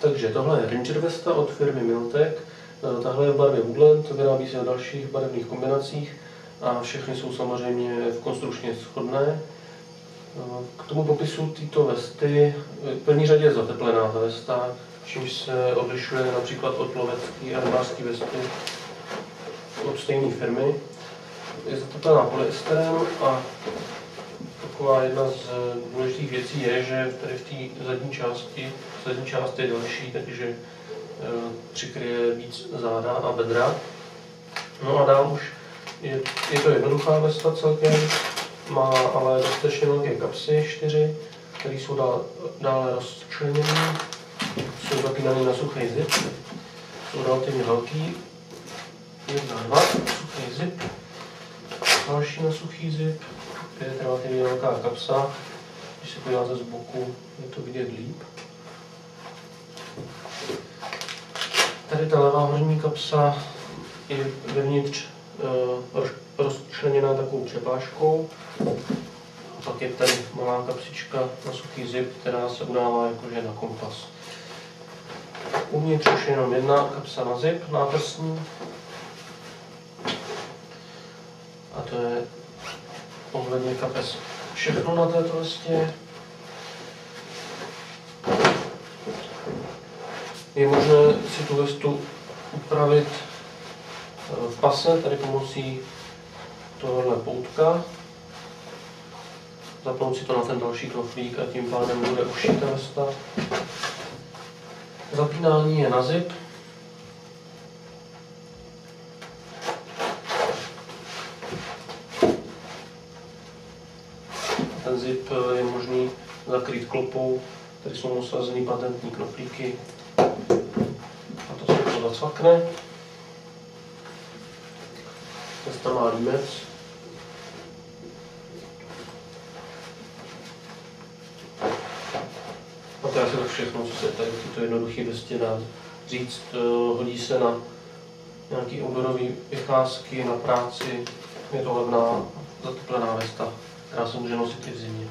Takže tohle je Ranger Vesta od firmy Miltek. Eh, Tahle je v barvě Woodland, vyrábí se v dalších barevných kombinacích a všechny jsou samozřejmě v konstrukčně shodné. Eh, K tomu popisu této vesty, v první řadě je zateplená ta vesta, čímž se odlišuje například od lovecké a rybářské vesty od stejné firmy. Je zateplená polyesterem a taková jedna z důležitých věcí je, že tady v té zadní části, zadní část je delší, takže eh, přikryje víc záda a bedra. No a dál už je, je to jednoduchá vesta celkem, má ale dostatečně velké kapsy, čtyři, které jsou dál, dále rozčleněné, jsou zapínané na suchý zip, jsou relativně velký, jedna, dva, suchý zip, další na suchý zip, je relativně velká kapsa, když se podíváte z boku, je to vidět líp. Tady ta levá horní kapsa je vevnitř uh, rozčleněná takovou přepážkou. Pak je tady malá kapsička na suchý zip, která se udává jakože na kompas. Uvnitř už je jenom jedna kapsa na zip, náprsní. A to je ohledně kapes všechno na této listě. Je možné si tu vestu upravit eh, v pase, tady pomocí tohohle poutka. Zapnout si to na ten další knoflík a tím pádem bude ušita vesta. Zapínání je na zip. Ten zip eh, je možný zakrýt klopou, tady jsou nasazený patentní knoflíky. A to se to zacvakne. Testa má límec. A to je asi tak všechno, co se tady v této jednoduché vestě dá říct. Eh, Hodí se na nějaký outdoorové vycházky, na práci. Je to levná zateplená vesta, která se může nosit i v zimě.